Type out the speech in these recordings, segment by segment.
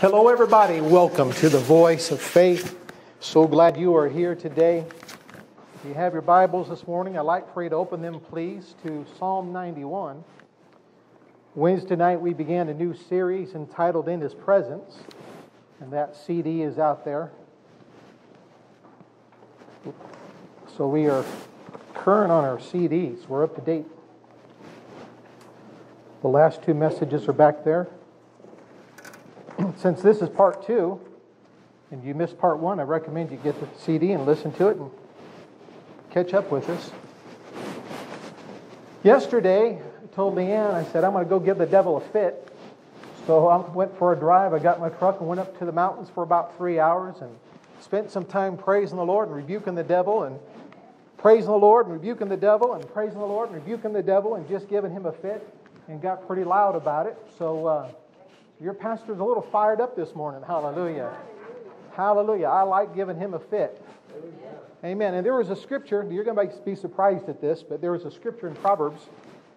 Hello, everybody. Welcome to the Voice of Faith. So glad you are here today. If you have your Bibles this morning, I'd like for you to open them, please, to Psalm 91. Wednesday night, we began a new series entitled In His Presence, and that CD is out there. So we are current on our CDs, we're up to date. The last two messages are back there since this is part two, and you missed part one, I recommend you get the CD and listen to it and catch up with us. Yesterday, I told LeAnn, I said, I'm going to go give the devil a fit. So I went for a drive. I got my truck and went up to the mountains for about three hours and spent some time praising the Lord and rebuking the devil and praising the Lord and rebuking the devil and praising the Lord and rebuking the devil and just giving him a fit and got pretty loud about it. So, uh, your pastor's a little fired up this morning. Hallelujah. Hallelujah. I like giving him a fit. Amen. And there was a scripture, you're going to be surprised at this, but there was a scripture in Proverbs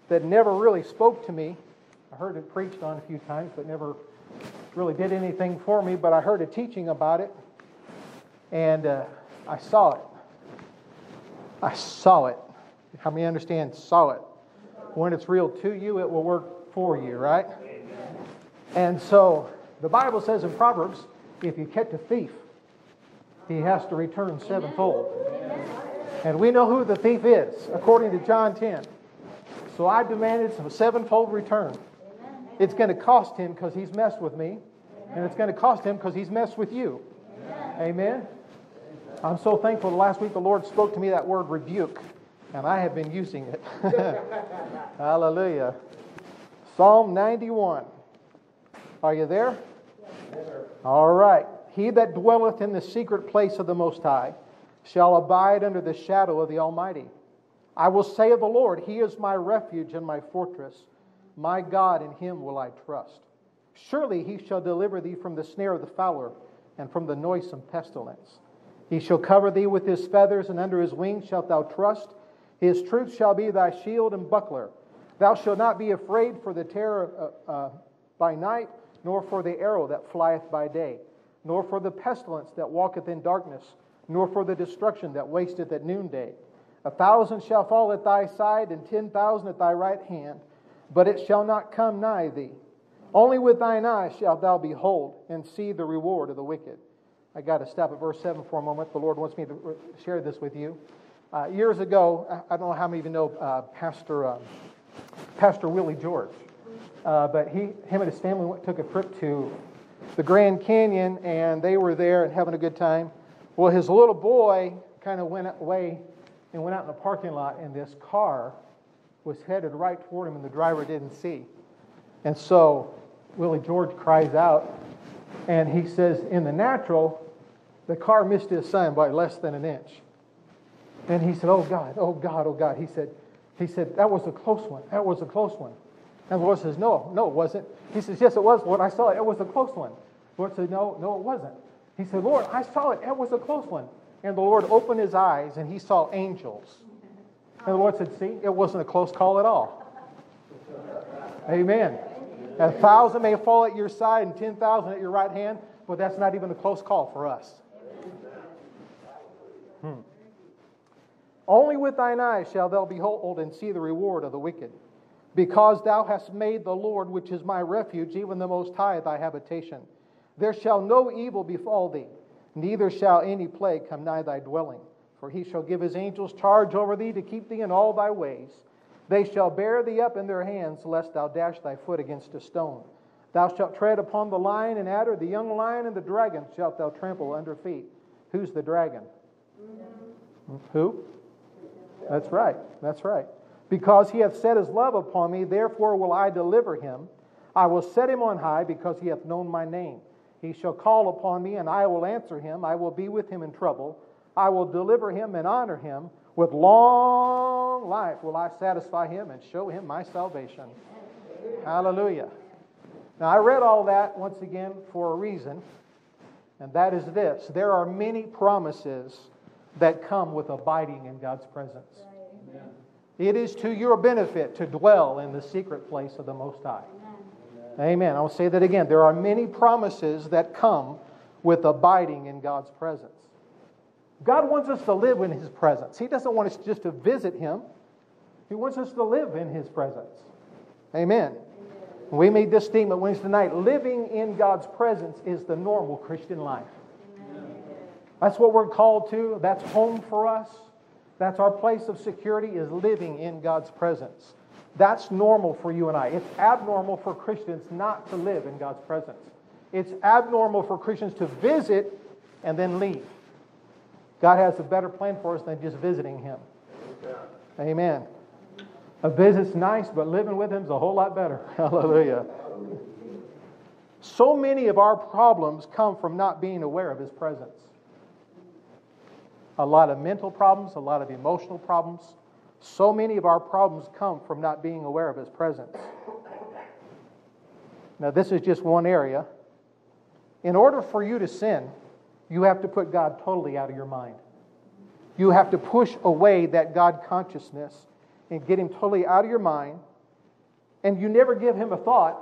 that never really spoke to me. I heard it preached on a few times, but never really did anything for me. But I heard a teaching about it, and uh, I saw it. I saw it. How many understand saw it? When it's real to you, it will work for you, right? And so the Bible says in Proverbs if you catch a thief, he has to return sevenfold. And we know who the thief is, according to John 10. So I demanded some sevenfold return. It's going to cost him because he's messed with me, and it's going to cost him because he's messed with you. Amen. I'm so thankful. Last week the Lord spoke to me that word rebuke, and I have been using it. Hallelujah. Psalm 91. Are you there? All right. He that dwelleth in the secret place of the Most High shall abide under the shadow of the Almighty. I will say of the Lord, He is my refuge and my fortress. My God, in Him will I trust. Surely He shall deliver thee from the snare of the fowler and from the noisome pestilence. He shall cover thee with His feathers, and under His wings shalt thou trust. His truth shall be thy shield and buckler. Thou shalt not be afraid for the terror uh, uh, by night nor for the arrow that flieth by day, nor for the pestilence that walketh in darkness, nor for the destruction that wasteth at noonday. A thousand shall fall at thy side, and ten thousand at thy right hand, but it shall not come nigh thee. Only with thine eyes shalt thou behold and see the reward of the wicked. I got to stop at verse 7 for a moment. The Lord wants me to share this with you. Uh, years ago, I don't know how many of you know uh, Pastor, uh, Pastor Willie George. Uh, but he, him and his family went, took a trip to the Grand Canyon, and they were there and having a good time. Well, his little boy kind of went away and went out in the parking lot, and this car was headed right toward him, and the driver didn't see. And so Willie George cries out, and he says, in the natural, the car missed his son by less than an inch. And he said, Oh God, oh God, oh God. He said, he said, that was a close one. That was a close one. And the Lord says, No, no, it wasn't. He says, Yes, it was. When I saw it, it was a close one. The Lord said, No, no, it wasn't. He said, Lord, I saw it. It was a close one. And the Lord opened his eyes and he saw angels. And the Lord said, See, it wasn't a close call at all. Amen. A thousand may fall at your side and 10,000 at your right hand, but that's not even a close call for us. Hmm. Only with thine eyes shall thou behold and see the reward of the wicked because thou hast made the Lord, which is my refuge, even the Most High, thy habitation. There shall no evil befall thee, neither shall any plague come nigh thy dwelling. For he shall give his angels charge over thee to keep thee in all thy ways. They shall bear thee up in their hands, lest thou dash thy foot against a stone. Thou shalt tread upon the lion and adder, the young lion and the dragon shalt thou trample under feet. Who's the dragon? Mm-hmm. Who? That's right. That's right. Because he hath set his love upon me, therefore will I deliver him. I will set him on high because he hath known my name. He shall call upon me, and I will answer him. I will be with him in trouble. I will deliver him and honor him. With long life will I satisfy him and show him my salvation. Hallelujah. Now, I read all that once again for a reason, and that is this there are many promises that come with abiding in God's presence. It is to your benefit to dwell in the secret place of the Most High. Amen. I'll say that again. There are many promises that come with abiding in God's presence. God wants us to live in His presence. He doesn't want us just to visit Him, He wants us to live in His presence. Amen. We made this statement Wednesday night living in God's presence is the normal Christian life. That's what we're called to. That's home for us. That's our place of security is living in God's presence. That's normal for you and I. It's abnormal for Christians not to live in God's presence. It's abnormal for Christians to visit and then leave. God has a better plan for us than just visiting Him. Amen. A visit's nice, but living with Him is a whole lot better. Hallelujah. So many of our problems come from not being aware of His presence. A lot of mental problems, a lot of emotional problems. So many of our problems come from not being aware of His presence. Now, this is just one area. In order for you to sin, you have to put God totally out of your mind. You have to push away that God consciousness and get Him totally out of your mind. And you never give Him a thought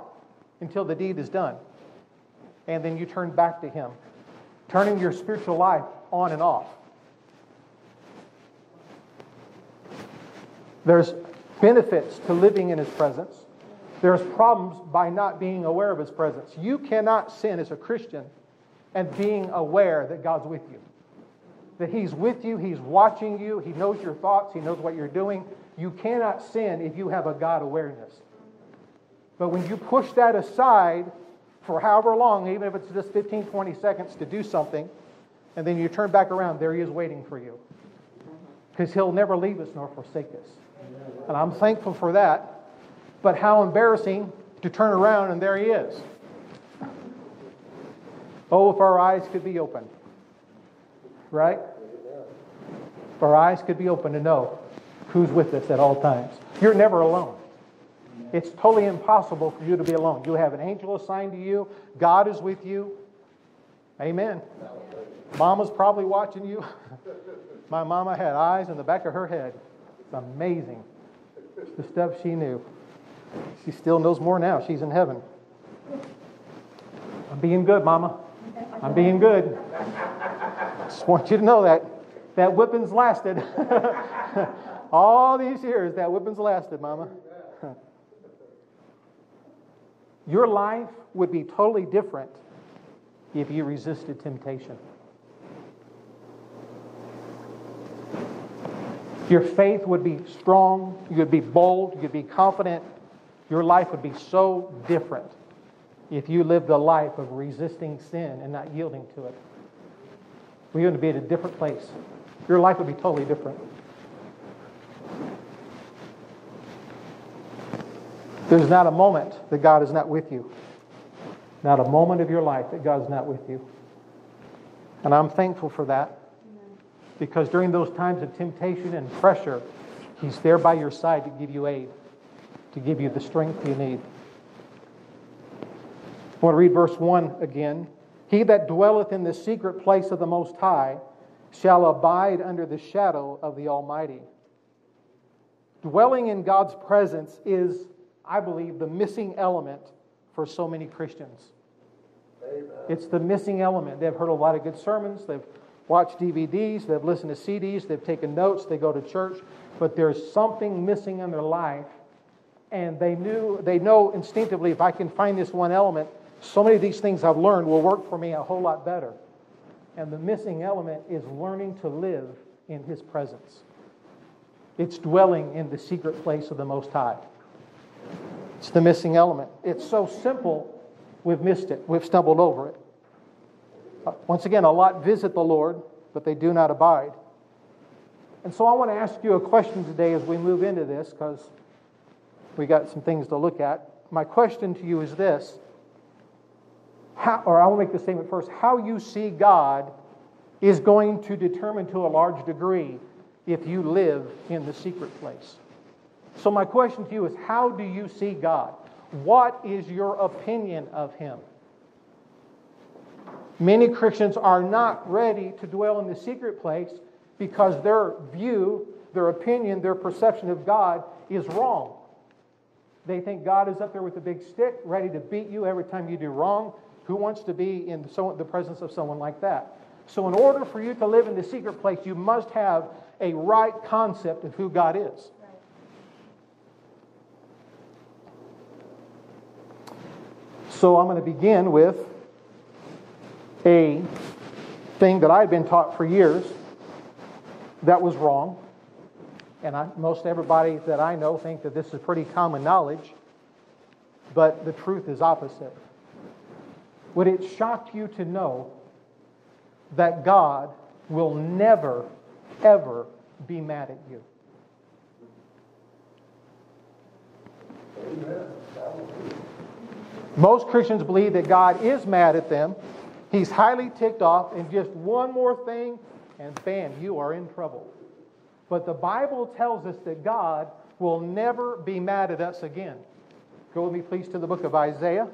until the deed is done. And then you turn back to Him, turning your spiritual life on and off. There's benefits to living in His presence. There's problems by not being aware of His presence. You cannot sin as a Christian and being aware that God's with you. That He's with you, He's watching you, He knows your thoughts, He knows what you're doing. You cannot sin if you have a God awareness. But when you push that aside for however long, even if it's just 15, 20 seconds to do something, and then you turn back around, there He is waiting for you. Because He'll never leave us nor forsake us. And I'm thankful for that. But how embarrassing to turn around and there He is. Oh, if our eyes could be open. Right? If our eyes could be open to know who's with us at all times. You're never alone. It's totally impossible for you to be alone. You have an angel assigned to you, God is with you. Amen. Mama's probably watching you. My mama had eyes in the back of her head. It's amazing. the stuff she knew. She still knows more now. She's in heaven. I'm being good, Mama. I'm being good. Just want you to know that. That whipping's lasted. All these years, that whipping's lasted, Mama. Your life would be totally different if you resisted temptation. Your faith would be strong, you would be bold, you would be confident. Your life would be so different if you lived a life of resisting sin and not yielding to it. We're going to be at a different place. Your life would be totally different. There's not a moment that God is not with you. Not a moment of your life that God's not with you. And I'm thankful for that. Because during those times of temptation and pressure, He's there by your side to give you aid, to give you the strength you need. I want to read verse 1 again. He that dwelleth in the secret place of the Most High shall abide under the shadow of the Almighty. Dwelling in God's presence is, I believe, the missing element for so many Christians. Amen. It's the missing element. They've heard a lot of good sermons, they've watched DVDs, they've listened to CDs, they've taken notes, they go to church, but there's something missing in their life. And they knew, they know instinctively if I can find this one element, so many of these things I've learned will work for me a whole lot better. And the missing element is learning to live in His presence. It's dwelling in the secret place of the Most High. It's the missing element. It's so simple, we've missed it. We've stumbled over it. Once again, a lot visit the Lord, but they do not abide. And so I want to ask you a question today as we move into this because we got some things to look at. My question to you is this how, or I will make the statement first, how you see God is going to determine to a large degree if you live in the secret place. So, my question to you is how do you see God? What is your opinion of Him? Many Christians are not ready to dwell in the secret place because their view, their opinion, their perception of God is wrong. They think God is up there with a big stick, ready to beat you every time you do wrong. Who wants to be in the presence of someone like that? So, in order for you to live in the secret place, you must have a right concept of who God is. So, I'm going to begin with a thing that I've been taught for years that was wrong. And I, most everybody that I know think that this is pretty common knowledge, but the truth is opposite. Would it shock you to know that God will never, ever be mad at you? Amen. Most Christians believe that God is mad at them. He's highly ticked off, and just one more thing, and bam, you are in trouble. But the Bible tells us that God will never be mad at us again. Go with me, please, to the book of Isaiah,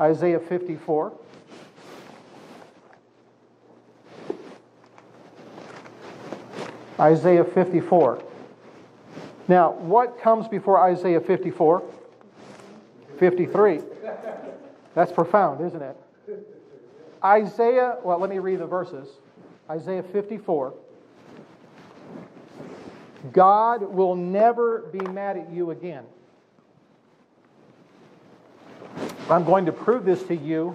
Isaiah 54. Isaiah 54. Now, what comes before Isaiah 54? 53. That's profound, isn't it? Isaiah, well, let me read the verses. Isaiah 54. God will never be mad at you again. I'm going to prove this to you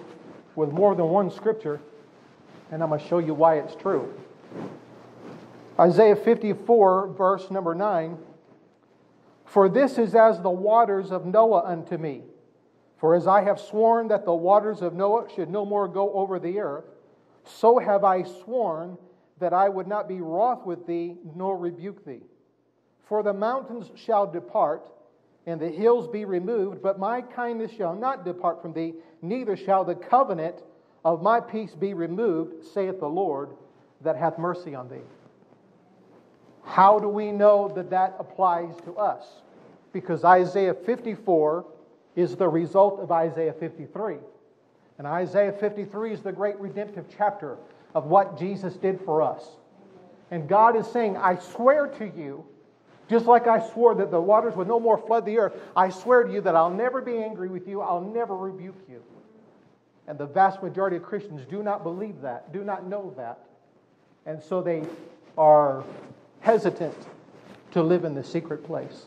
with more than one scripture, and I'm going to show you why it's true. Isaiah 54, verse number 9 For this is as the waters of Noah unto me. For as I have sworn that the waters of Noah should no more go over the earth, so have I sworn that I would not be wroth with thee, nor rebuke thee. For the mountains shall depart, and the hills be removed, but my kindness shall not depart from thee, neither shall the covenant of my peace be removed, saith the Lord, that hath mercy on thee. How do we know that that applies to us? Because Isaiah 54 is the result of Isaiah 53. And Isaiah 53 is the great redemptive chapter of what Jesus did for us. And God is saying, I swear to you, just like I swore that the waters would no more flood the earth, I swear to you that I'll never be angry with you, I'll never rebuke you. And the vast majority of Christians do not believe that, do not know that. And so they are hesitant to live in the secret place.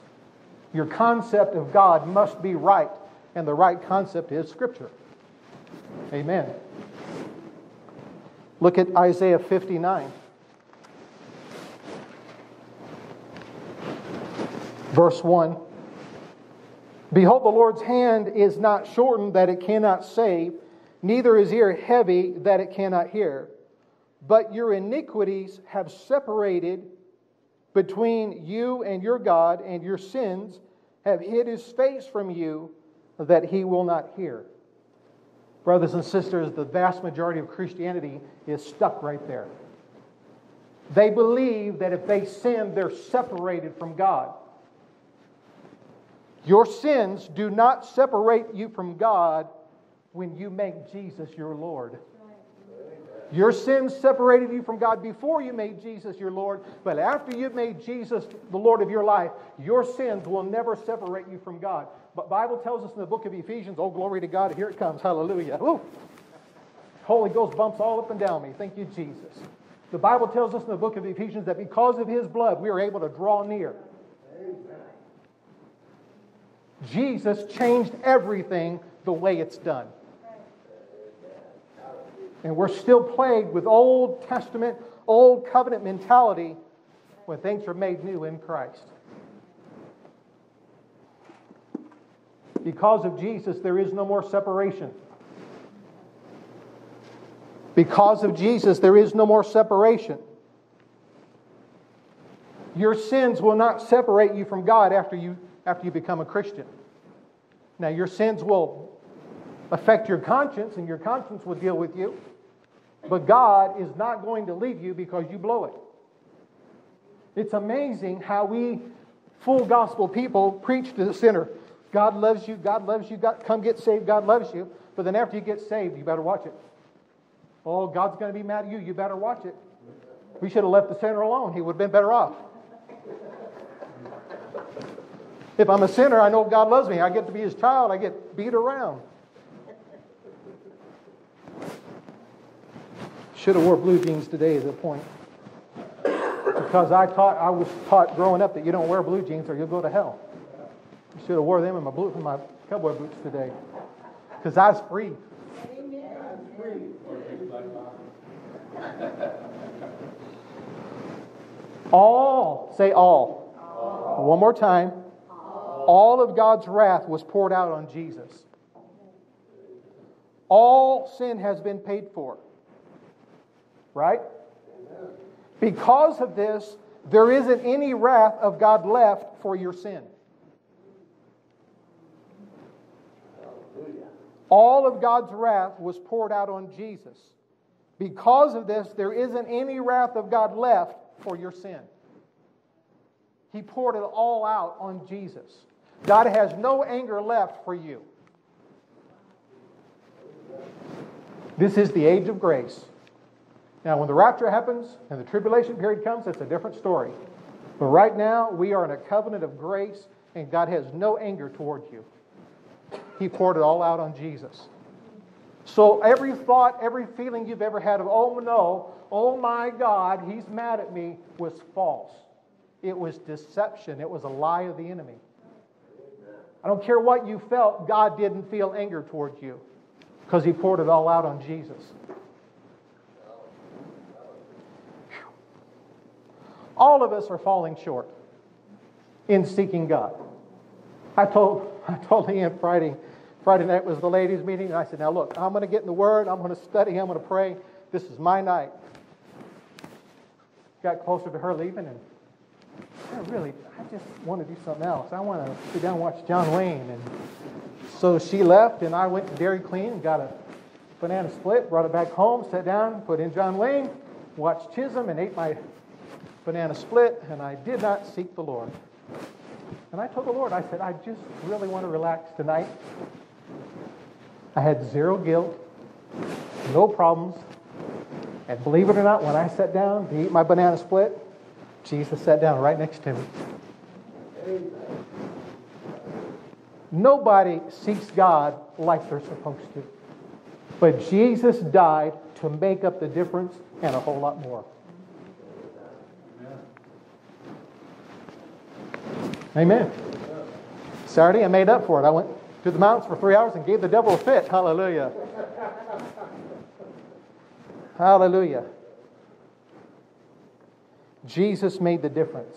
Your concept of God must be right, and the right concept is Scripture. Amen. Look at Isaiah 59. Verse 1 Behold, the Lord's hand is not shortened that it cannot save, neither is ear heavy that it cannot hear. But your iniquities have separated between you and your God, and your sins have hid his face from you that he will not hear. Brothers and sisters, the vast majority of Christianity is stuck right there. They believe that if they sin, they're separated from God. Your sins do not separate you from God when you make Jesus your Lord. Your sins separated you from God before you made Jesus your Lord, but after you've made Jesus the Lord of your life, your sins will never separate you from God. But Bible tells us in the book of Ephesians, oh glory to God, here it comes, hallelujah. Woo. Holy Ghost bumps all up and down me. Thank you, Jesus. The Bible tells us in the book of Ephesians that because of his blood, we are able to draw near. Jesus changed everything the way it's done. And we're still plagued with Old Testament, Old Covenant mentality when things are made new in Christ. Because of Jesus, there is no more separation. Because of Jesus, there is no more separation. Your sins will not separate you from God after you, after you become a Christian. Now, your sins will affect your conscience, and your conscience will deal with you. But God is not going to leave you because you blow it. It's amazing how we, full gospel people, preach to the sinner God loves you, God loves you, God, come get saved, God loves you. But then after you get saved, you better watch it. Oh, God's going to be mad at you, you better watch it. We should have left the sinner alone, he would have been better off. If I'm a sinner, I know God loves me. I get to be his child. I get beat around. Should have wore blue jeans today is the point. Because I taught, I was taught growing up that you don't wear blue jeans or you'll go to hell. I should have wore them in my blue, in my cowboy boots today. Because I was free. All, say all. all. One more time. All. all of God's wrath was poured out on Jesus. All sin has been paid for. Right? Because of this, there isn't any wrath of God left for your sin. All of God's wrath was poured out on Jesus. Because of this, there isn't any wrath of God left for your sin. He poured it all out on Jesus. God has no anger left for you. This is the age of grace. Now, when the rapture happens and the tribulation period comes, it's a different story. But right now, we are in a covenant of grace, and God has no anger toward you. He poured it all out on Jesus. So every thought, every feeling you've ever had of, oh no, oh my God, he's mad at me, was false. It was deception. It was a lie of the enemy. I don't care what you felt, God didn't feel anger towards you because he poured it all out on Jesus. All of us are falling short in seeking God. I told, I told LeAnn Friday, Friday night was the ladies' meeting, and I said, Now look, I'm going to get in the Word, I'm going to study, I'm going to pray. This is my night. Got closer to her leaving, and I really, I just want to do something else. I want to sit down and watch John Wayne. And so she left, and I went to Dairy Queen and got a banana split, brought it back home, sat down, put in John Wayne, watched Chisum, and ate my banana split, and I did not seek the Lord. And I told the Lord, I said, I just really want to relax tonight. I had zero guilt, no problems. And believe it or not, when I sat down to eat my banana split, Jesus sat down right next to me. Nobody seeks God like they're supposed to. But Jesus died to make up the difference and a whole lot more. Amen. Saturday, I made up for it. I went to the mountains for three hours and gave the devil a fit. Hallelujah. Hallelujah. Jesus made the difference.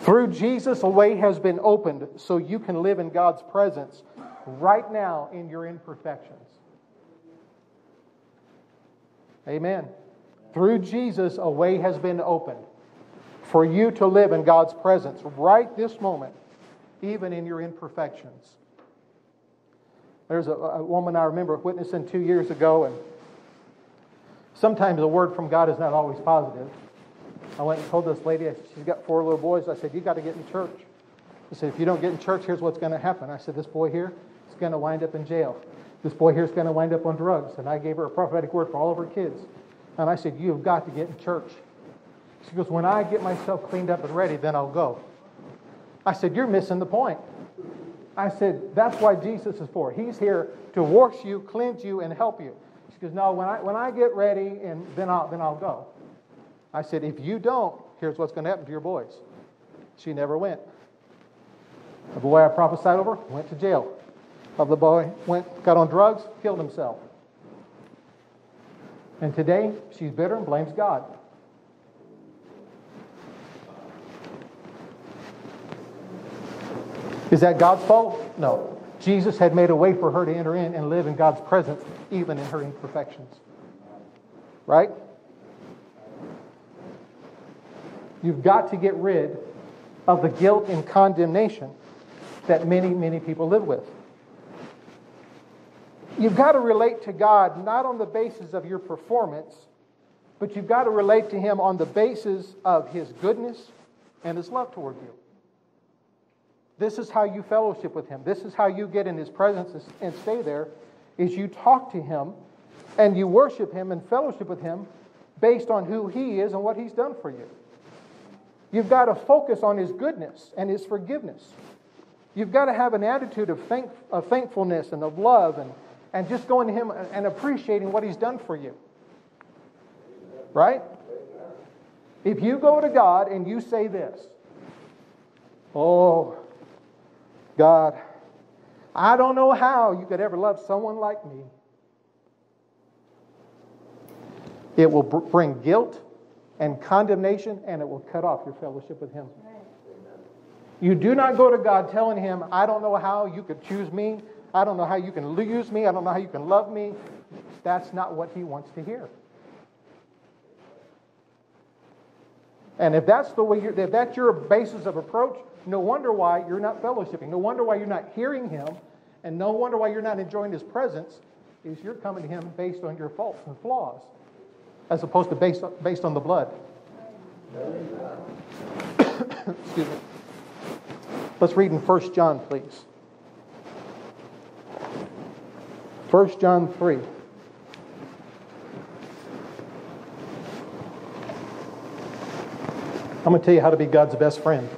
Through Jesus, a way has been opened so you can live in God's presence right now in your imperfections. Amen. Through Jesus, a way has been opened for you to live in God's presence right this moment, even in your imperfections. There's a, a woman I remember witnessing two years ago, and sometimes a word from God is not always positive. I went and told this lady, she's got four little boys. I said, You got to get in church. I said, If you don't get in church, here's what's going to happen. I said, This boy here is going to wind up in jail. This boy here is going to wind up on drugs. And I gave her a prophetic word for all of her kids. And I said, You've got to get in church. She goes, When I get myself cleaned up and ready, then I'll go. I said, You're missing the point. I said, That's why Jesus is for. He's here to wash you, cleanse you, and help you. She goes, No, when I, when I get ready, and then I'll, then I'll go. I said, If you don't, here's what's going to happen to your boys. She never went. The boy I prophesied over went to jail. Of the boy went, got on drugs, killed himself. And today she's bitter and blames God. Is that God's fault? No. Jesus had made a way for her to enter in and live in God's presence, even in her imperfections. Right? You've got to get rid of the guilt and condemnation that many, many people live with. You've got to relate to God not on the basis of your performance, but you've got to relate to Him on the basis of His goodness and His love toward you. This is how you fellowship with him. This is how you get in his presence and stay there is you talk to him and you worship him and fellowship with him based on who he is and what he's done for you. You've got to focus on His goodness and His forgiveness. You've got to have an attitude of, thank, of thankfulness and of love and, and just going to Him and appreciating what He's done for you. Right? If you go to God and you say this, Oh, God, I don't know how you could ever love someone like me. It will bring guilt and condemnation, and it will cut off your fellowship with Him. You do not go to God telling Him, I don't know how you could choose me. I don't know how you can use me. I don't know how you can love me. That's not what He wants to hear. And if that's the way if that's your basis of approach, no wonder why you're not fellowshipping. No wonder why you're not hearing Him, and no wonder why you're not enjoying His presence. Is you're coming to Him based on your faults and flaws as opposed to based on, based on the blood. Excuse me. Let's read in 1 John, please. 1 John 3. I'm going to tell you how to be God's best friend.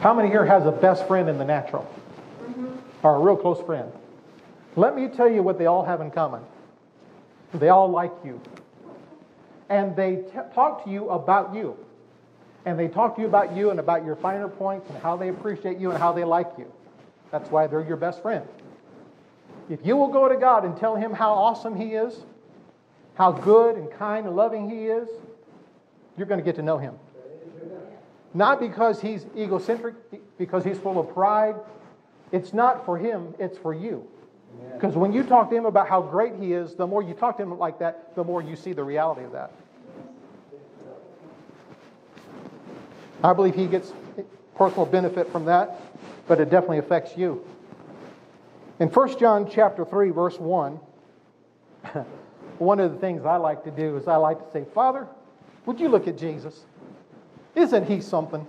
How many here has a best friend in the natural? Mm-hmm. Or a real close friend? Let me tell you what they all have in common. They all like you. And they t- talk to you about you. And they talk to you about you and about your finer points and how they appreciate you and how they like you. That's why they're your best friend. If you will go to God and tell Him how awesome He is, how good and kind and loving He is, you're going to get to know Him. Not because He's egocentric, because He's full of pride. It's not for Him, it's for you. Because when you talk to him about how great he is, the more you talk to him like that, the more you see the reality of that. I believe he gets personal benefit from that, but it definitely affects you. In 1 John chapter 3, verse 1, one of the things I like to do is I like to say, Father, would you look at Jesus? Isn't he something?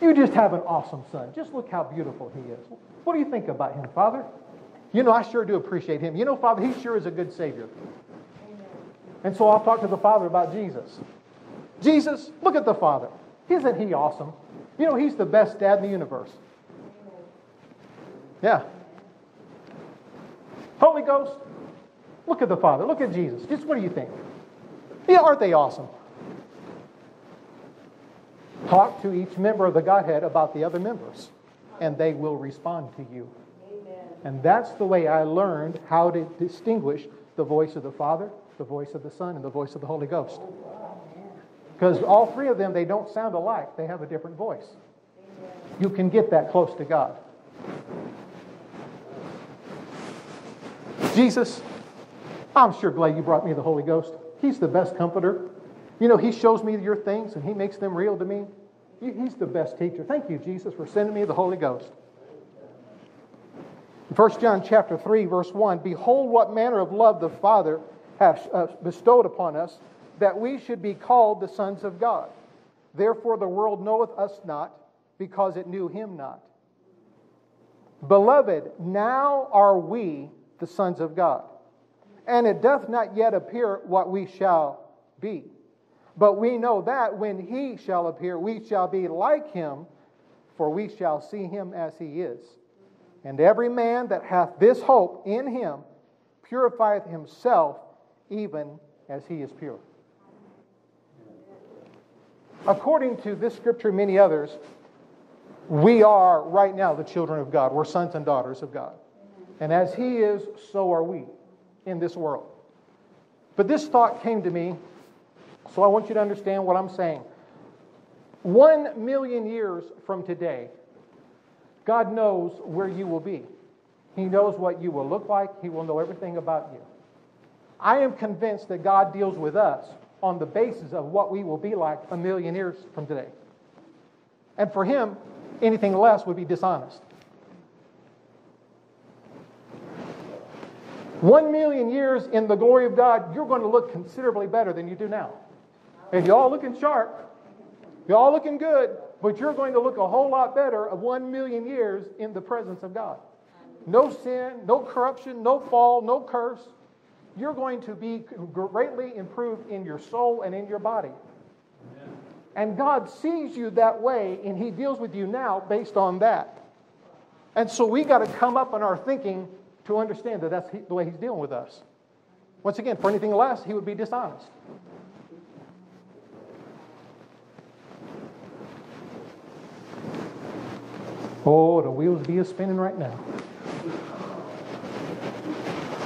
You just have an awesome son. Just look how beautiful he is. What do you think about him, Father? You know, I sure do appreciate him. You know, Father, he sure is a good Savior. And so I'll talk to the Father about Jesus. Jesus, look at the Father. Isn't he awesome? You know, he's the best dad in the universe. Yeah. Holy Ghost, look at the Father. Look at Jesus. Just what do you think? Yeah, aren't they awesome? Talk to each member of the Godhead about the other members, and they will respond to you. Amen. And that's the way I learned how to distinguish the voice of the Father, the voice of the Son, and the voice of the Holy Ghost. Because all three of them, they don't sound alike, they have a different voice. Amen. You can get that close to God. Jesus, I'm sure glad you brought me the Holy Ghost. He's the best comforter. You know, He shows me your things and He makes them real to me. He's the best teacher. Thank you, Jesus, for sending me the Holy Ghost. 1 John chapter 3, verse 1 Behold, what manner of love the Father hath uh, bestowed upon us, that we should be called the sons of God. Therefore, the world knoweth us not, because it knew him not. Beloved, now are we the sons of God, and it doth not yet appear what we shall be. But we know that when he shall appear, we shall be like him, for we shall see him as he is. And every man that hath this hope in him purifieth himself even as he is pure. According to this scripture and many others, we are right now the children of God. We're sons and daughters of God. And as he is, so are we in this world. But this thought came to me so I want you to understand what I'm saying. One million years from today, God knows where you will be. He knows what you will look like. He will know everything about you. I am convinced that God deals with us on the basis of what we will be like a million years from today. And for Him, anything less would be dishonest. One million years in the glory of God, you're going to look considerably better than you do now. And you're all looking sharp. You're all looking good, but you're going to look a whole lot better of one million years in the presence of God. No sin, no corruption, no fall, no curse. You're going to be greatly improved in your soul and in your body. And God sees you that way, and He deals with you now based on that. And so we got to come up in our thinking to understand that that's the way He's dealing with us. Once again, for anything less, He would be dishonest. Oh, the wheels be a spinning right now.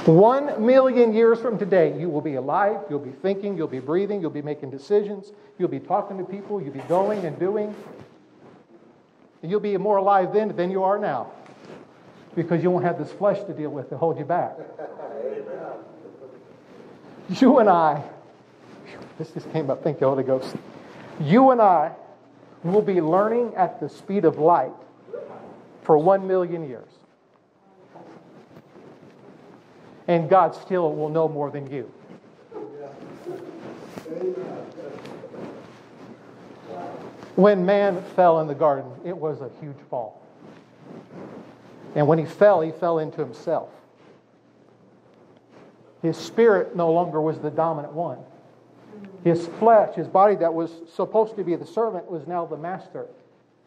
One million years from today, you will be alive, you'll be thinking, you'll be breathing, you'll be making decisions, you'll be talking to people, you'll be going and doing. And you'll be more alive then than you are now because you won't have this flesh to deal with to hold you back. You and I, this just came up, thank you, Holy Ghost. You and I will be learning at the speed of light for one million years and God still will know more than you. When man fell in the garden, it was a huge fall. And when he fell, he fell into himself. His spirit no longer was the dominant one. His flesh, his body that was supposed to be the servant, was now the master.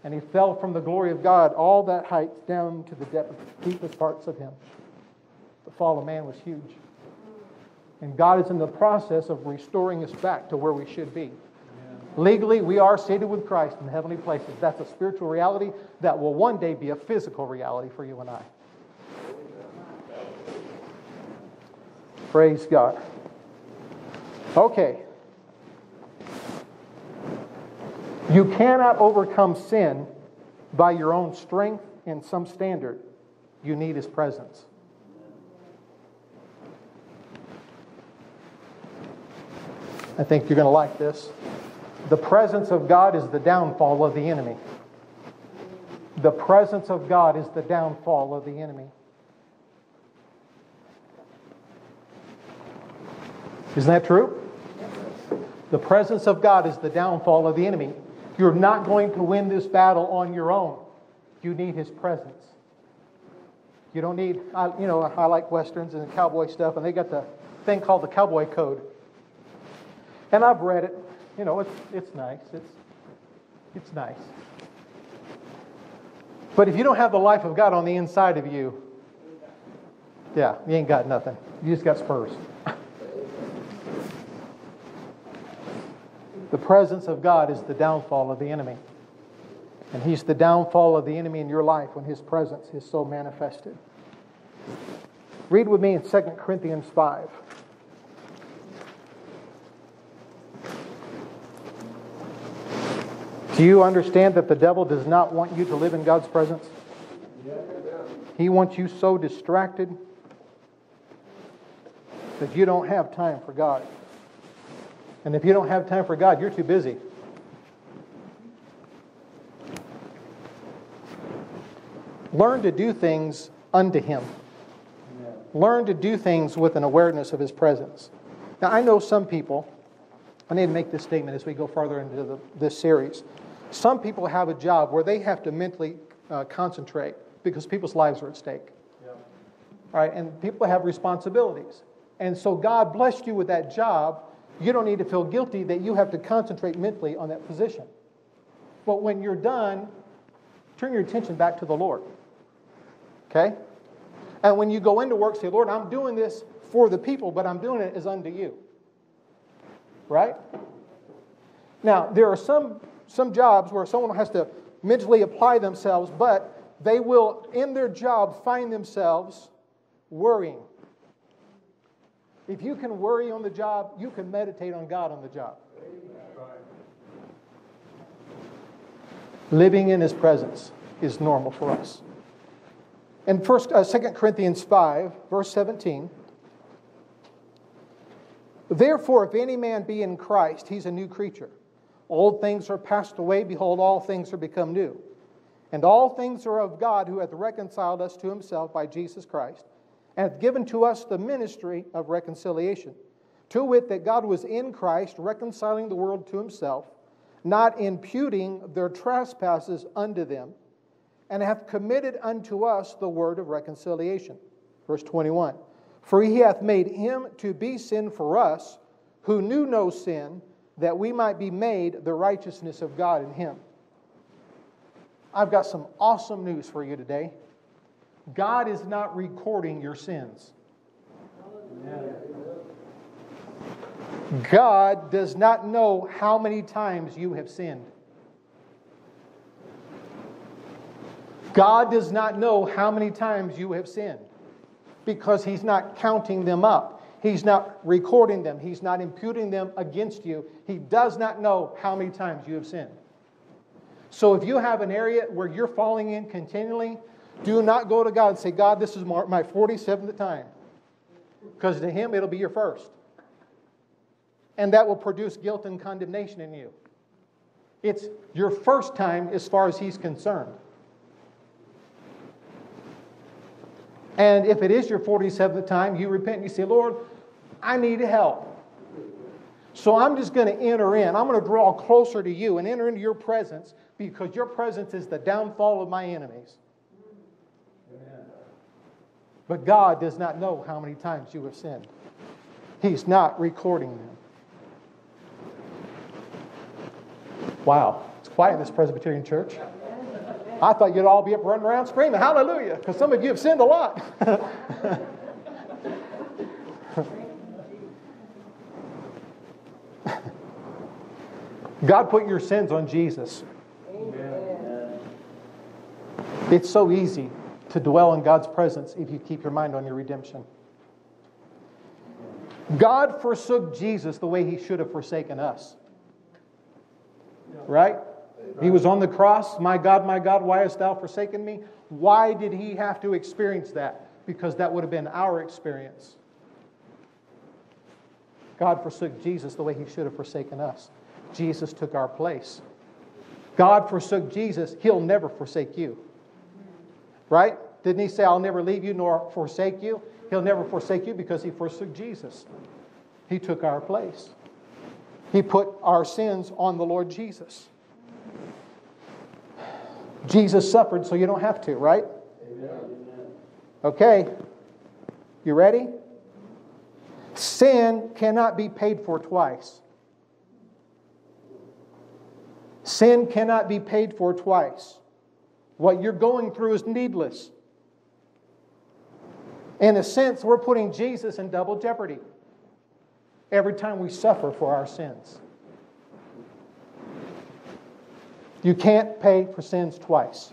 And he fell from the glory of God all that height down to the deepest parts of him the fall of man was huge. And God is in the process of restoring us back to where we should be. Legally, we are seated with Christ in heavenly places. That's a spiritual reality that will one day be a physical reality for you and I. Praise God. Okay. You cannot overcome sin by your own strength and some standard. You need His presence. I think you're going to like this. The presence of God is the downfall of the enemy. The presence of God is the downfall of the enemy. Isn't that true? The presence of God is the downfall of the enemy. You're not going to win this battle on your own. You need his presence. You don't need, I, you know, I like westerns and cowboy stuff, and they got the thing called the cowboy code. And I've read it. You know, it's, it's nice. It's, it's nice. But if you don't have the life of God on the inside of you, yeah, you ain't got nothing. You just got spurs. The presence of God is the downfall of the enemy. And he's the downfall of the enemy in your life when his presence is so manifested. Read with me in 2 Corinthians 5. Do you understand that the devil does not want you to live in God's presence? He wants you so distracted that you don't have time for God. And if you don't have time for God, you're too busy. Learn to do things unto Him. Learn to do things with an awareness of His presence. Now, I know some people, I need to make this statement as we go farther into the, this series. Some people have a job where they have to mentally uh, concentrate because people's lives are at stake. Yeah. All right, and people have responsibilities. And so God blessed you with that job. You don't need to feel guilty that you have to concentrate mentally on that position. But when you're done, turn your attention back to the Lord. Okay? And when you go into work, say, Lord, I'm doing this for the people, but I'm doing it as unto you. Right? Now, there are some some jobs where someone has to mentally apply themselves, but they will, in their job, find themselves worrying. If you can worry on the job, you can meditate on God on the job. Living in His presence is normal for us. In first, uh, 2 Corinthians 5, verse 17, Therefore, if any man be in Christ, he's a new creature. Old things are passed away, behold, all things are become new. And all things are of God who hath reconciled us to himself by Jesus Christ, hath given to us the ministry of reconciliation. To wit, that God was in Christ, reconciling the world to himself, not imputing their trespasses unto them, and hath committed unto us the word of reconciliation. Verse 21 For he hath made him to be sin for us, who knew no sin that we might be made the righteousness of God in him. I've got some awesome news for you today. God is not recording your sins. God does not know how many times you have sinned. God does not know how many times you have sinned because He's not counting them up. He's not recording them. He's not imputing them against you. He does not know how many times you have sinned. So if you have an area where you're falling in continually, do not go to God and say, God, this is my 47th time. Because to Him, it'll be your first. And that will produce guilt and condemnation in you. It's your first time as far as He's concerned. And if it is your 47th time, you repent and you say, Lord, I need help. So I'm just going to enter in. I'm going to draw closer to you and enter into your presence because your presence is the downfall of my enemies. But God does not know how many times you have sinned. He's not recording them. Wow, it's quiet in this Presbyterian church. I thought you'd all be up running around screaming, Hallelujah, because some of you have sinned a lot. God put your sins on Jesus. Amen. It's so easy to dwell in God's presence if you keep your mind on your redemption. God forsook Jesus the way he should have forsaken us. Right? He was on the cross. My God, my God, why hast thou forsaken me? Why did he have to experience that? Because that would have been our experience. God forsook Jesus the way he should have forsaken us. Jesus took our place. God forsook Jesus, he'll never forsake you. Right? Didn't he say, I'll never leave you nor forsake you? He'll never forsake you because he forsook Jesus. He took our place. He put our sins on the Lord Jesus. Jesus suffered so you don't have to, right? Amen. Okay. You ready? Sin cannot be paid for twice. Sin cannot be paid for twice. What you're going through is needless. In a sense, we're putting Jesus in double jeopardy every time we suffer for our sins. You can't pay for sins twice.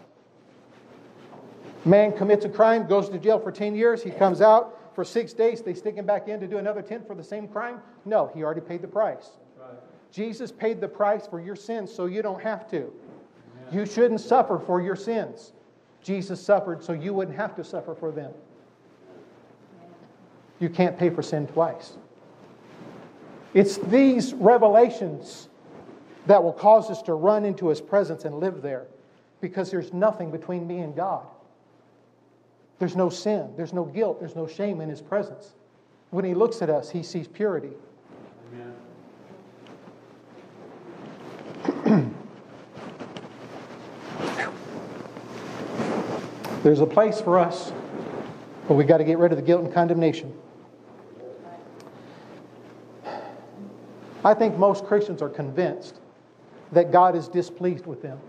Man commits a crime, goes to jail for 10 years, he comes out for six days, they stick him back in to do another 10 for the same crime? No, he already paid the price. Right. Jesus paid the price for your sins so you don't have to. Amen. You shouldn't suffer for your sins. Jesus suffered so you wouldn't have to suffer for them. You can't pay for sin twice. It's these revelations that will cause us to run into His presence and live there because there's nothing between me and God. There's no sin, there's no guilt, there's no shame in His presence. When He looks at us, He sees purity. There's a place for us, but we've got to get rid of the guilt and condemnation. I think most Christians are convinced that God is displeased with them.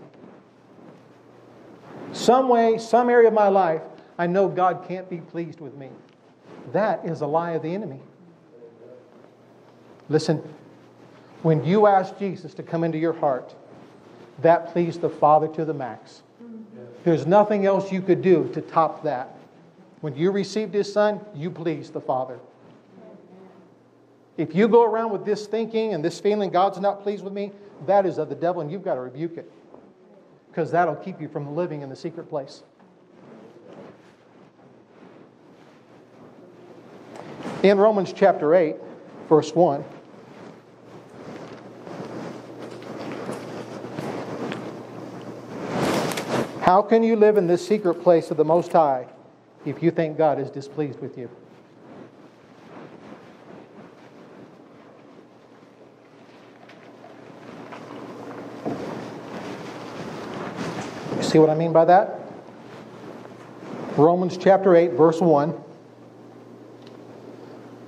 Some way, some area of my life, I know God can't be pleased with me. That is a lie of the enemy. Listen, when you ask Jesus to come into your heart, that pleased the Father to the max. There's nothing else you could do to top that. When you received His Son, you pleased the Father. If you go around with this thinking and this feeling, God's not pleased with me, that is of the devil, and you've got to rebuke it because that'll keep you from living in the secret place. In Romans chapter 8, verse 1, How can you live in this secret place of the Most High if you think God is displeased with you? You see what I mean by that? Romans chapter 8, verse 1.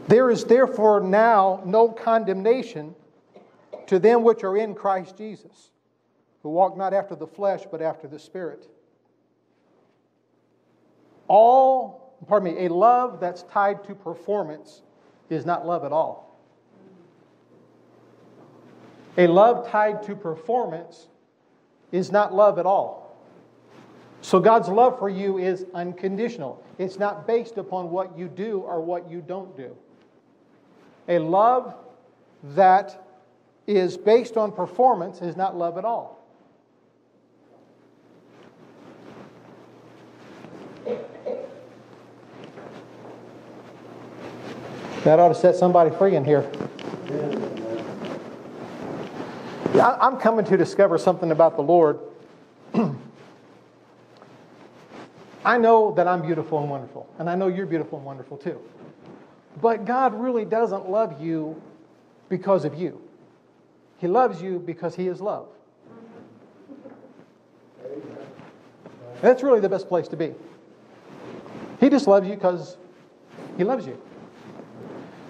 There is therefore now no condemnation to them which are in Christ Jesus, who walk not after the flesh, but after the Spirit. All, pardon me, a love that's tied to performance is not love at all. A love tied to performance is not love at all. So God's love for you is unconditional. It's not based upon what you do or what you don't do. A love that is based on performance is not love at all. That ought to set somebody free in here. I'm coming to discover something about the Lord. I know that I'm beautiful and wonderful, and I know you're beautiful and wonderful too. But God really doesn't love you because of you. He loves you because He is love. That's really the best place to be. He just loves you because He loves you.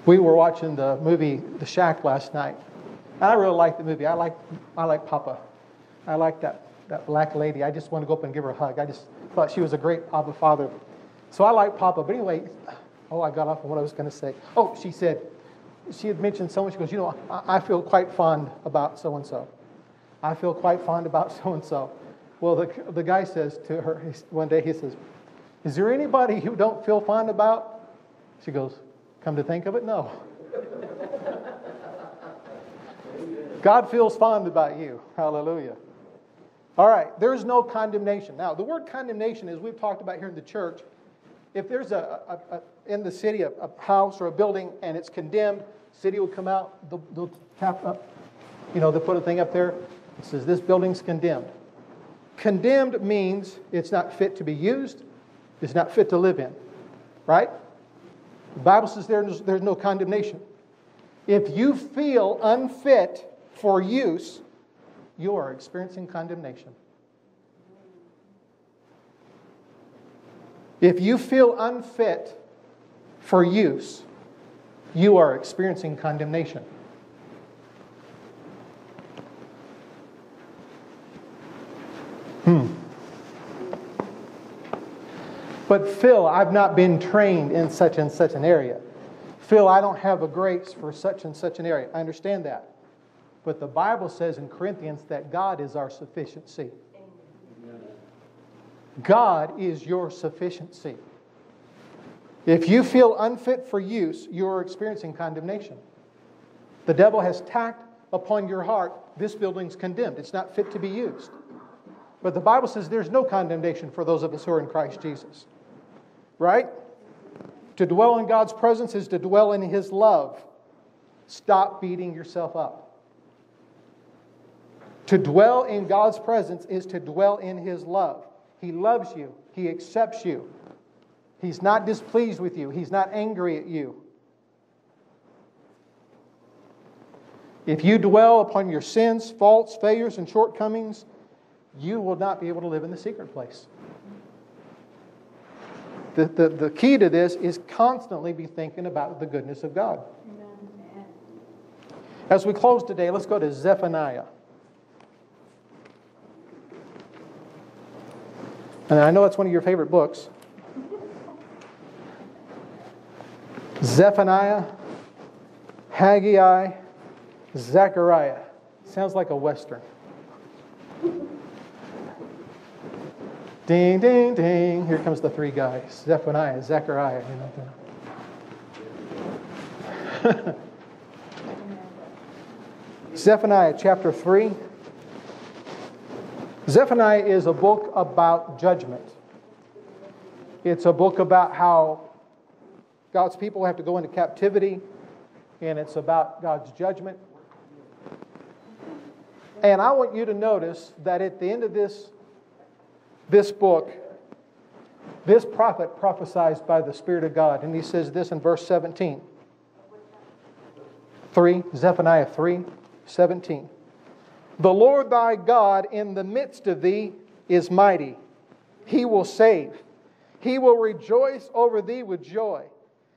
We were watching the movie The Shack last night. I really like the movie. I like, I like Papa. I like that, that black lady. I just want to go up and give her a hug. I just thought she was a great Abba father. So I like Papa. But anyway, oh, I got off on what I was going to say. Oh, she said, she had mentioned someone. She goes, you know, I, I feel quite fond about so and so. I feel quite fond about so and so. Well, the, the guy says to her one day, he says, Is there anybody you don't feel fond about? She goes, Come to think of it, no. God feels fond about you. Hallelujah. All right, there's no condemnation. Now, the word condemnation, as we've talked about here in the church, if there's a, a, a in the city a, a, house or a building and it's condemned, city will come out, they'll, they'll tap up, you know, they'll put a thing up there. It says this building's condemned. Condemned means it's not fit to be used, it's not fit to live in, right? The Bible says there's, there's no condemnation. If you feel unfit for use, you are experiencing condemnation. If you feel unfit for use, you are experiencing condemnation. Hmm. But Phil, I've not been trained in such and such an area. Phil, I don't have a grace for such and such an area. I understand that. But the Bible says in Corinthians that God is our sufficiency. God is your sufficiency. If you feel unfit for use, you are experiencing condemnation. The devil has tacked upon your heart, this building's condemned. It's not fit to be used. But the Bible says there's no condemnation for those of us who are in Christ Jesus right? To dwell in God's presence is to dwell in His love. Stop beating yourself up. To dwell in God's presence is to dwell in His love. He loves you, He accepts you. He's not displeased with you, He's not angry at you. If you dwell upon your sins, faults, failures, and shortcomings, you will not be able to live in the secret place. The, the, the key to this is constantly be thinking about the goodness of God. Amen. As we close today, let's go to Zephaniah. And I know that's one of your favorite books. Zephaniah, Haggai, Zechariah. Sounds like a Western. Ding, ding, ding. Here comes the three guys Zephaniah, Zechariah. You know. Zephaniah chapter 3. Zephaniah is a book about judgment. It's a book about how God's people have to go into captivity, and it's about God's judgment. And I want you to notice that at the end of this this book, this prophet prophesies by the Spirit of God. And he says this in verse 17. 3, Zephaniah 3, 17. The Lord thy God in the midst of thee is mighty. He will save. He will rejoice over thee with joy.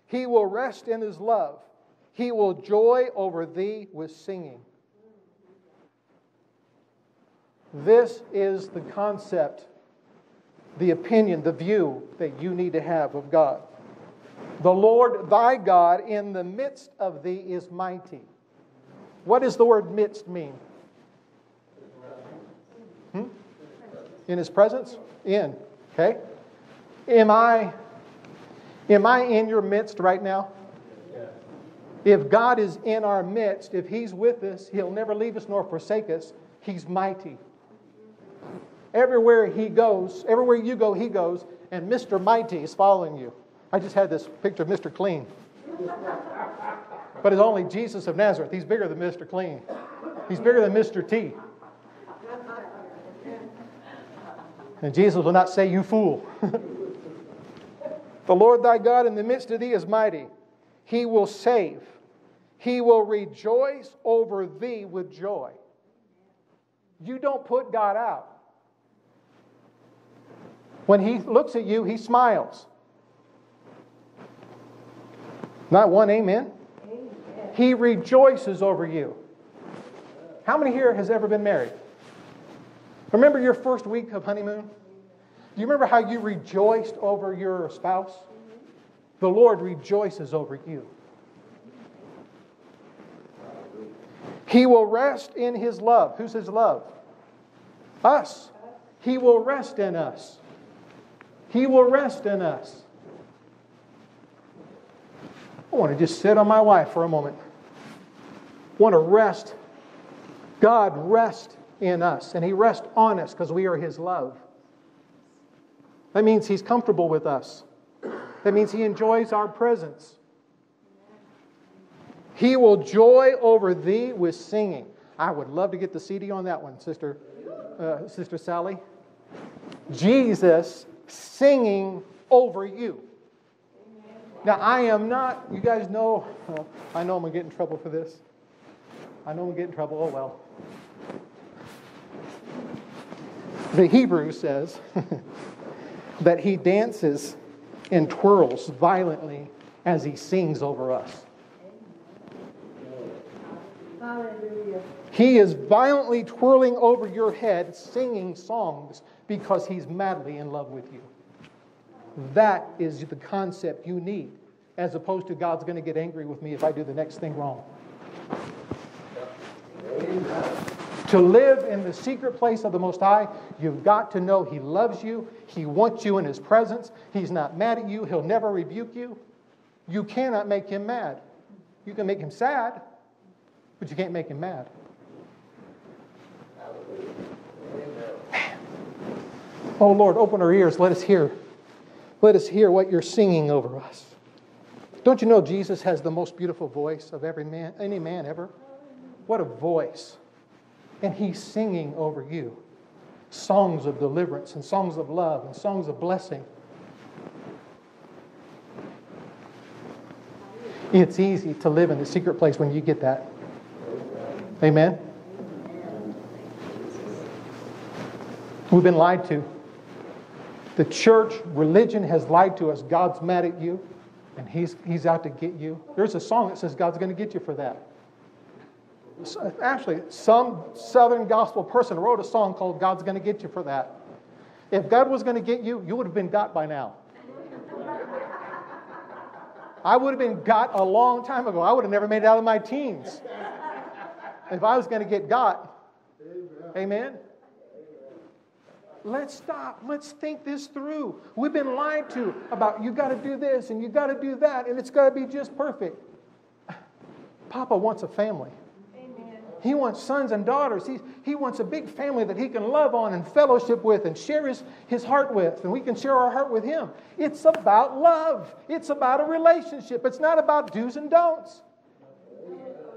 He will rest in his love. He will joy over thee with singing. This is the concept, the opinion, the view that you need to have of God. The Lord thy God in the midst of thee is mighty. What does the word midst mean? Hmm? In his presence? In. Okay. Am I am I in your midst right now? If God is in our midst, if He's with us, He'll never leave us nor forsake us. He's mighty. Everywhere He goes, everywhere you go, He goes, and Mr. Mighty is following you. I just had this picture of Mr. Clean. But it's only Jesus of Nazareth. He's bigger than Mr. Clean, He's bigger than Mr. T. And Jesus will not say, You fool. the Lord thy God in the midst of thee is mighty. He will save. He will rejoice over thee with joy. You don't put God out. When He looks at you, He smiles. Not one amen. amen. He rejoices over you. How many here has ever been married? Remember your first week of honeymoon? Do you remember how you rejoiced over your spouse? The Lord rejoices over you. He will rest in his love. Who's his love? Us. He will rest in us. He will rest in us. I want to just sit on my wife for a moment. I want to rest. God rest in us, and He rests on us because we are His love. That means He's comfortable with us. That means He enjoys our presence. He will joy over thee with singing. I would love to get the CD on that one, Sister, uh, Sister Sally. Jesus singing over you. Now, I am not, you guys know, uh, I know I'm going to get in trouble for this. I know I'm going to get in trouble. Oh, well. The Hebrew says that he dances and twirls violently as he sings over us. Hallelujah. He is violently twirling over your head, singing songs because he's madly in love with you. That is the concept you need, as opposed to God's going to get angry with me if I do the next thing wrong. To live in the secret place of the Most High, you've got to know He loves you. He wants you in His presence. He's not mad at you. He'll never rebuke you. You cannot make Him mad. You can make Him sad, but you can't make him mad. Oh Lord, open our ears. Let us hear. Let us hear what you're singing over us. Don't you know Jesus has the most beautiful voice of every man, any man ever? What a voice. And he's singing over you songs of deliverance and songs of love and songs of blessing. It's easy to live in the secret place when you get that. Amen? We've been lied to. The church, religion has lied to us. God's mad at you, and he's, he's out to get you. There's a song that says God's going to get you for that. Actually, some Southern gospel person wrote a song called God's Going to Get You for That. If God was going to get you, you would have been got by now. I would have been got a long time ago. I would have never made it out of my teens if I was going to get got. Amen. Let's stop. Let's think this through. We've been lied to about you got to do this and you got to do that and it's got to be just perfect. Papa wants a family. Amen. He wants sons and daughters. He, he wants a big family that he can love on and fellowship with and share his, his heart with, and we can share our heart with him. It's about love, it's about a relationship. It's not about do's and don'ts.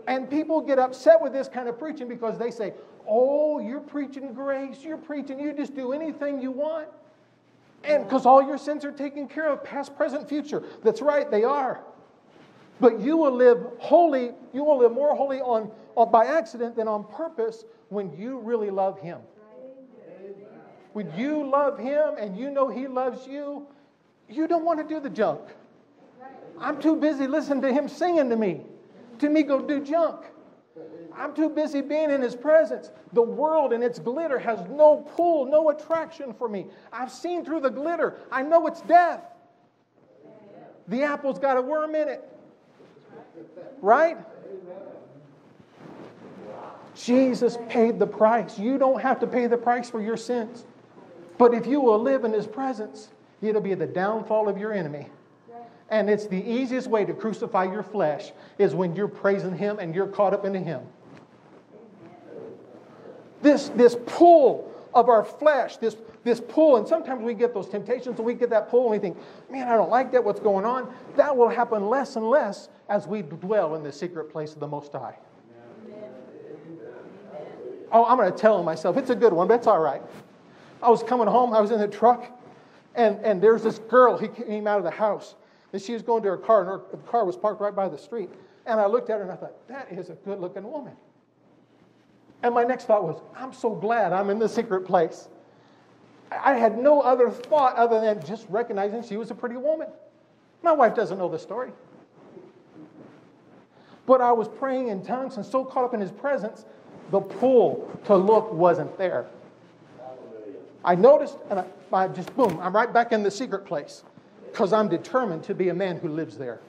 And people get upset with this kind of preaching because they say, Oh, you're preaching grace. You're preaching, you just do anything you want. And because all your sins are taken care of, past, present, future. That's right, they are. But you will live holy, you will live more holy on, on by accident than on purpose when you really love Him. When you love Him and you know He loves you, you don't want to do the junk. I'm too busy listening to Him singing to me to me go do junk. I'm too busy being in his presence. The world and its glitter has no pull, no attraction for me. I've seen through the glitter. I know it's death. The apple's got a worm in it. Right? Jesus paid the price. You don't have to pay the price for your sins. But if you will live in his presence, it'll be the downfall of your enemy. And it's the easiest way to crucify your flesh is when you're praising him and you're caught up into him. This, this pull of our flesh, this, this pull, and sometimes we get those temptations and we get that pull and we think, man, I don't like that, what's going on? That will happen less and less as we dwell in the secret place of the Most High. Oh, I'm going to tell myself, it's a good one, but it's all right. I was coming home, I was in the truck, and, and there's this girl, he came out of the house, and she was going to her car, and her car was parked right by the street. And I looked at her and I thought, that is a good looking woman. And my next thought was, I'm so glad I'm in the secret place. I had no other thought other than just recognizing she was a pretty woman. My wife doesn't know the story. But I was praying in tongues and so caught up in his presence, the pull to look wasn't there. I noticed and I, I just, boom, I'm right back in the secret place because I'm determined to be a man who lives there.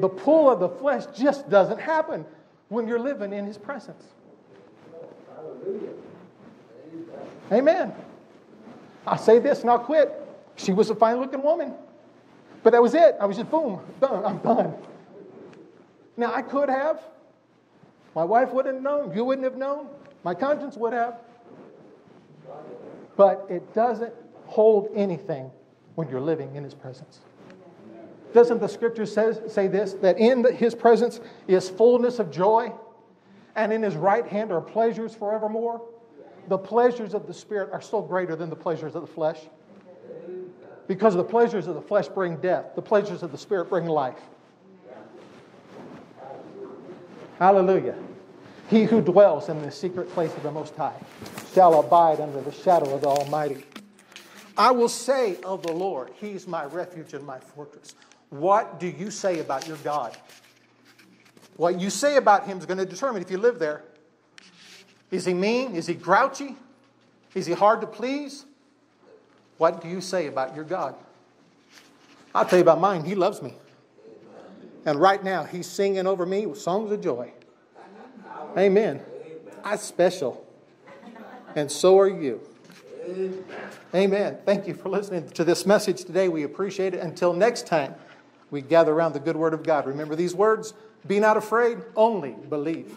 The pull of the flesh just doesn't happen when you're living in his presence. Amen. I'll say this and I'll quit. She was a fine looking woman. But that was it. I was just boom, done. I'm done. Now I could have. My wife wouldn't have known. You wouldn't have known. My conscience would have. But it doesn't hold anything when you're living in his presence. Doesn't the scripture says, say this? That in his presence is fullness of joy, and in his right hand are pleasures forevermore? The pleasures of the Spirit are still greater than the pleasures of the flesh. Because the pleasures of the flesh bring death, the pleasures of the Spirit bring life. Hallelujah. He who dwells in the secret place of the Most High shall abide under the shadow of the Almighty. I will say of the Lord, He's my refuge and my fortress. What do you say about your God? What you say about Him is going to determine if you live there. Is He mean? Is He grouchy? Is He hard to please? What do you say about your God? I'll tell you about mine. He loves me. And right now, He's singing over me with songs of joy. Amen. I'm special. And so are you. Amen. Thank you for listening to this message today. We appreciate it. Until next time, we gather around the good word of God. Remember these words be not afraid, only believe.